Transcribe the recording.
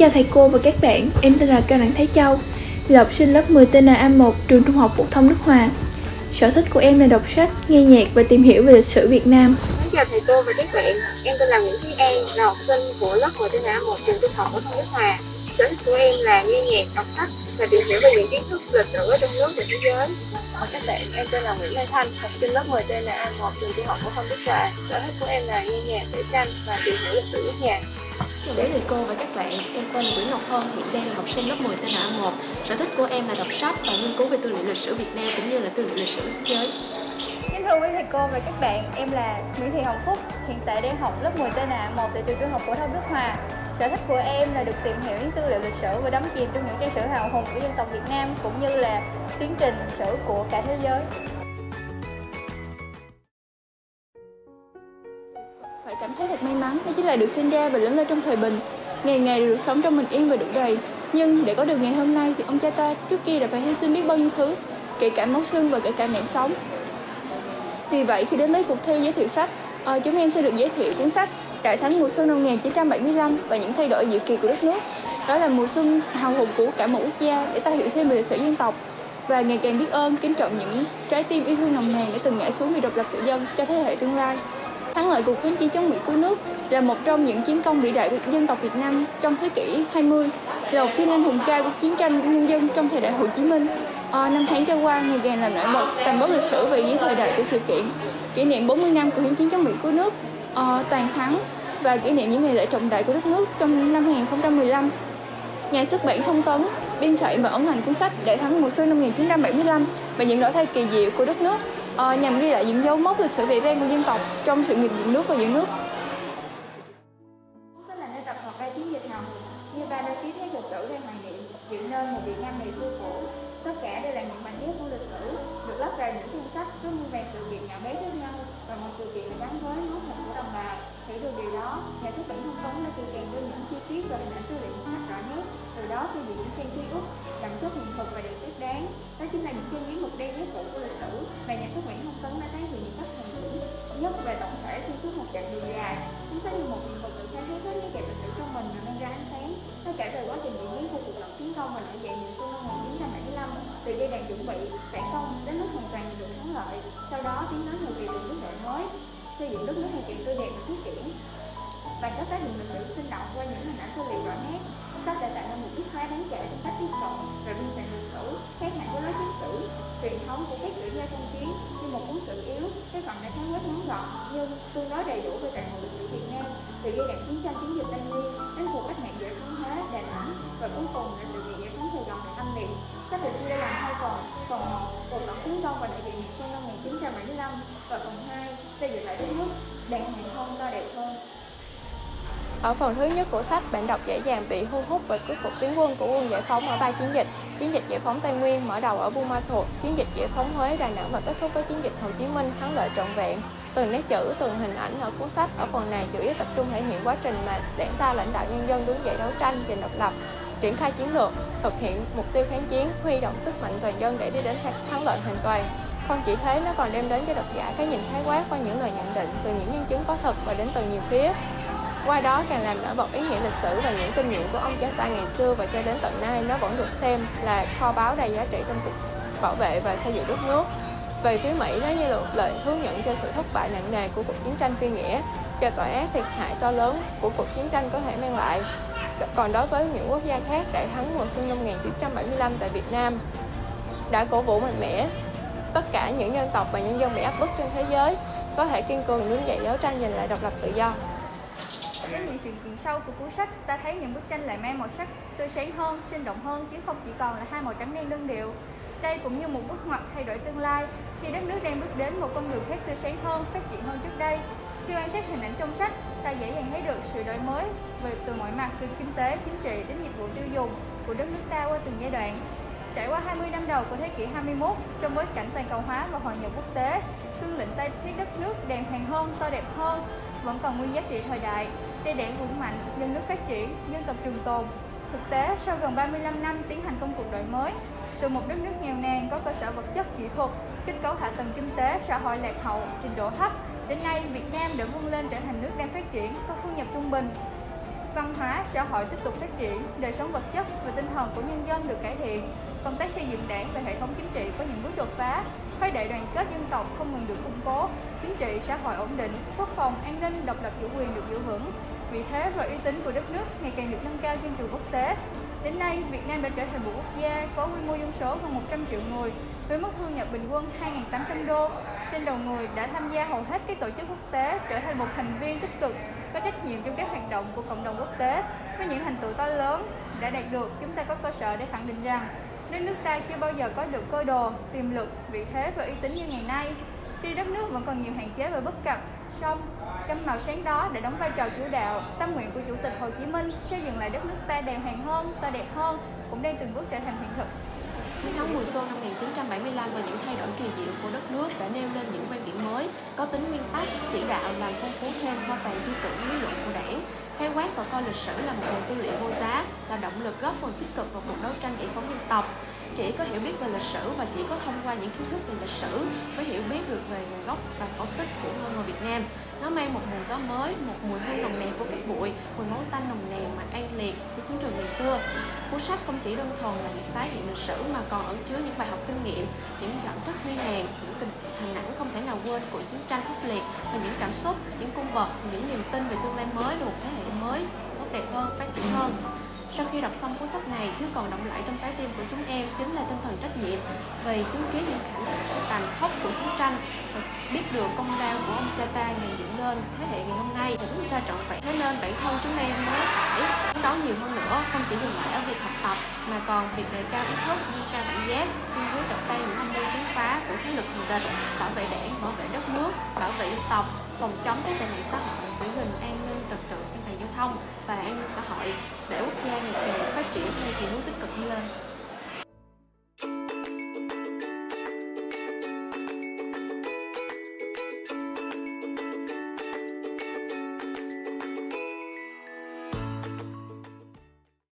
chào thầy cô và các bạn, em tên là Cao Đặng Thái Châu, là học sinh lớp 10 TNA1 trường Trung học phổ thông Đức Hòa. Sở thích của em là đọc sách, nghe nhạc và tìm hiểu về lịch sử Việt Nam. Xin chào thầy cô và các bạn, em tên là Nguyễn Thúy An, là học sinh của lớp 10 TNA1 trường Trung học phổ thông Đức Hòa. Sở thích của em là nghe nhạc, đọc sách và tìm hiểu về những kiến thức lịch sử ở trong nước và thế giới. Chào các bạn, em tên là Nguyễn Lê Thanh, học sinh lớp 10 TNA1 trường Trung học phổ thông Đức Hòa. Sở thích của em là nghe nhạc, vẽ tranh và tìm hiểu lịch sử nước nhà. Chào đến thầy cô và các bạn, em tên là Nguyễn Ngọc Hơn, hiện đang là học sinh lớp 10 tên là A1. Sở thích của em là đọc sách và nghiên cứu về tư liệu lịch sử Việt Nam cũng như là tư liệu lịch sử thế giới. Kính thưa quý thầy cô và các bạn, em là Nguyễn Thị Hồng Phúc, hiện tại đang học lớp 10 tên là A1 tại trường Trung học phổ thông Đức Hòa. Sở thích của em là được tìm hiểu những tư liệu lịch sử và đắm chìm trong những trang sử hào hùng của dân tộc Việt Nam cũng như là tiến trình lịch sử của cả thế giới. Là được sinh ra và lớn lên trong thời bình. Ngày ngày được sống trong bình yên và đủ đầy. Nhưng để có được ngày hôm nay thì ông cha ta trước kia đã phải hy sinh biết bao nhiêu thứ, kể cả máu xương và kể cả mạng sống. Vì vậy khi đến với cuộc thi giới thiệu sách, à, chúng em sẽ được giới thiệu cuốn sách Đại thắng mùa xuân năm 1975 và những thay đổi diệu kỳ của đất nước. Đó là mùa xuân hào hùng của cả một quốc gia để ta hiểu thêm về lịch sử dân tộc và ngày càng biết ơn, kính trọng những trái tim yêu thương nồng nàn đã từng ngã xuống vì độc lập tự dân cho thế hệ tương lai. Thắng lợi cuộc kháng chiến chống Mỹ cứu nước là một trong những chiến công vĩ đại của dân tộc Việt Nam trong thế kỷ 20, là một thiên anh hùng ca của chiến tranh của nhân dân trong thời đại Hồ Chí Minh. À, năm tháng trôi qua, ngày càng làm nổi bật tầm vóc lịch sử về dưới thời đại của sự kiện kỷ niệm 40 năm của kháng chiến chống Mỹ cứu nước, à, toàn thắng và kỷ niệm những ngày lễ trọng đại của đất nước trong năm 2015. Nhà xuất bản Thông tấn biên soạn và ấn hành cuốn sách Đại thắng mùa xuân năm 1975 và những đổi thay kỳ diệu của đất nước ờ, nhằm ghi lại những dấu mốc lịch sử vẻ vang của dân tộc trong sự nghiệp dựng nước và giữ nước. Cuốn là nơi tập hợp ba chiến dịch hào hùng như ba đôi ký thép lịch sử đang hoài niệm dựng nên một Việt Nam ngày xưa cũ. Tất cả đều là những mảnh ghép của lịch sử được lắp vào những cuốn sách với muôn vàn sự kiện nhỏ bé khác nhau và một sự kiện là gắn với máu thịt của đồng bào. Hiểu được điều đó, nhà xuất bản thông tấn đã kỹ càng đưa những chi tiết từ đó xây dựng những trang ký ức đậm chất hiện thực và đều xác đáng. Đó chính là những chân lý mực đen nét cũ của lịch sử và nhà xuất bản thông tấn đã tái hiện những cách hoàn chỉnh nhất về tổng thể xuyên suốt một chặng đường dài. Cuốn sách như một hiện vật được khai thác hết những kẹp lịch sử trong mình và mang ra ánh sáng tất cả về quá trình diễn biến của cuộc tổng tiến công và nổi dậy mùa xuân năm 1975 từ giai đoạn chuẩn bị, phản công đến lúc hoàn toàn được thắng lợi sau đó tiến tới người Việt được nước đổi mới, xây dựng đất nước ngày càng tươi đẹp và phát triển và các tác hiện lịch sử sinh động qua những hình ảnh tư liệu rõ nét sách đã tạo ra một chiếc khóa đáng kể trong cách tiếp cận và biên soạn lịch sử khác hẳn với lối chiến sử truyền thống của các sử gia trong chiến như một cuốn sử yếu cái phần đã khá quét ngắn gọn nhưng tương đối đầy đủ về toàn bộ lịch sử Việt Nam từ giai đoạn chiến tranh chiến dịch Tây Nguyên đến cuộc cách mạng giải phóng hóa Đà Nẵng và cuối cùng là sự kiện giải phóng Sài Gòn thành Âm Liệt. Sách được chia làm hai phần, phần một cuộc tổng tiến công và đại diện miền xuân năm 1975 và phần 2 xây dựng lại đất nước đàn hàng không to đẹp hơn. Ở phần thứ nhất của sách, bạn đọc dễ dàng bị thu hút bởi cái cuộc tiến quân của quân giải phóng ở ba chiến dịch. Chiến dịch giải phóng Tây Nguyên mở đầu ở Buôn Ma Thuột, chiến dịch giải phóng Huế, Đà Nẵng và kết thúc với chiến dịch Hồ Chí Minh thắng lợi trọn vẹn. Từng nét chữ, từng hình ảnh ở cuốn sách ở phần này chủ yếu tập trung thể hiện quá trình mà đảng ta lãnh đạo nhân dân đứng dậy đấu tranh giành độc lập, triển khai chiến lược, thực hiện mục tiêu kháng chiến, huy động sức mạnh toàn dân để đi đến thắng lợi hoàn toàn. Không chỉ thế, nó còn đem đến cho độc giả cái nhìn khái quát qua những lời nhận định từ những nhân chứng có thật và đến từ nhiều phía. Qua đó càng làm nổi bật ý nghĩa lịch sử và những kinh nghiệm của ông cha ta ngày xưa và cho đến tận nay nó vẫn được xem là kho báu đầy giá trị trong cuộc bảo vệ và xây dựng đất nước. Về phía Mỹ, nó như là một lời hướng nhận cho sự thất bại nặng nề của cuộc chiến tranh phi nghĩa, cho tội ác thiệt hại to lớn của cuộc chiến tranh có thể mang lại. Còn đối với những quốc gia khác, đại thắng mùa xuân năm 1975 tại Việt Nam đã cổ vũ mạnh mẽ tất cả những dân tộc và nhân dân bị áp bức trên thế giới có thể kiên cường đứng dậy đấu tranh giành lại độc lập tự do. Đến những sự kiện sâu của cuốn sách, ta thấy những bức tranh lại mang màu sắc tươi sáng hơn, sinh động hơn chứ không chỉ còn là hai màu trắng đen đơn điệu. Đây cũng như một bước ngoặt thay đổi tương lai, khi đất nước đang bước đến một con đường khác tươi sáng hơn, phát triển hơn trước đây. Khi quan sát hình ảnh trong sách, ta dễ dàng thấy được sự đổi mới về từ mọi mặt từ kinh tế, chính trị đến dịch vụ tiêu dùng của đất nước ta qua từng giai đoạn. Trải qua 20 năm đầu của thế kỷ 21, trong bối cảnh toàn cầu hóa và hội nhập quốc tế, cương lĩnh Tây thấy đất nước đàng hoàng hơn, to đẹp hơn, vẫn còn nguyên giá trị thời đại, để đảng vững mạnh, dân nước phát triển, dân tộc trường tồn. Thực tế, sau gần 35 năm tiến hành công cuộc đổi mới, từ một đất nước nghèo nàn có cơ sở vật chất kỹ thuật, kết cấu hạ tầng kinh tế, xã hội lạc hậu, trình độ thấp, đến nay Việt Nam đã vươn lên trở thành nước đang phát triển, có thu nhập trung bình. văn hóa, xã hội tiếp tục phát triển, đời sống vật chất và tinh thần của nhân dân được cải thiện, công tác xây dựng đảng và hệ thống chính trị có những bước đột phá, khối đại đoàn kết dân tộc không ngừng được củng cố, chính trị xã hội ổn định, quốc phòng, an ninh, độc lập chủ quyền được giữ vững. Vị thế và uy tín của đất nước ngày càng được nâng cao trên trường quốc tế. Đến nay, Việt Nam đã trở thành một quốc gia có quy mô dân số hơn 100 triệu người, với mức thu nhập bình quân 2.800 đô. Trên đầu người đã tham gia hầu hết các tổ chức quốc tế, trở thành một thành viên tích cực, có trách nhiệm trong các hoạt động của cộng đồng quốc tế. Với những thành tựu to lớn đã đạt được, chúng ta có cơ sở để khẳng định rằng đất nước ta chưa bao giờ có được cơ đồ, tiềm lực, vị thế và uy tín như ngày nay. Tuy đất nước vẫn còn nhiều hạn chế và bất cập, song căm màu sáng đó đã đóng vai trò chủ đạo. Tâm nguyện của Chủ tịch Hồ Chí Minh xây dựng lại đất nước ta đàng hoàng hơn, ta đẹp hơn, cũng đang từng bước trở thành hiện thực. Chiến thắng mùa xuân năm 1975 và những thay đổi kỳ diệu của đất nước đã nêu lên những quan điểm mới, có tính nguyên tắc, chỉ đạo làm phong phú thêm kho tàng tư tưởng lý luận của đảng, khái quát và coi lịch sử là một nguồn tư liệu vô giá, là động lực góp phần tích cực vào cuộc đấu tranh giải phóng dân tộc. Chỉ có hiểu biết về lịch sử và chỉ có thông qua những kiến thức về lịch sử mới hiểu biết được về nguồn gốc và cổ tích của ngôi ngôi Việt Nam. Nó mang một mùi gió mới, một mùi hương nồng nàn của các bụi, mùi máu tanh nồng nàn mà an liệt của chiến trường ngày xưa. Cuốn sách không chỉ đơn thuần là những tái hiện lịch sử mà còn ẩn chứa những bài học kinh nghiệm, những đoạn kết huy hoàng, những tình hình ảnh không thể nào quên của chiến tranh khốc liệt và những cảm xúc, những cung bậc, những niềm tin về tương lai mới và một thế hệ mới tốt đẹp hơn, phát triển hơn. Sau khi đọc xong cuốn sách này, thứ còn động lại trong trái tim của chúng em chính là tinh thần trách nhiệm về chứng kiến những cảnh tàn khốc của chiến tranh và biết được công lao của ông cha ta ngày dựng lên thế hệ ngày hôm nay chúng ta trọn vẹn. Thế nên bản thân chúng em mới phải phấn đấu nhiều hơn nữa, không chỉ dừng lại ở việc học tập mà còn việc đề cao ý thức, nâng cao cảnh giác, kiên quyết đập tay những âm mưu chống phá của thế lực thù địch, bảo vệ đảng, bảo vệ đất nước, bảo vệ dân tộc, phòng chống các tệ nạn xã hội, giữ gìn an ninh trật tự an toàn giao thông và an ninh xã hội để quốc gia ngày càng phát triển theo chiều hướng tích cực đi lên.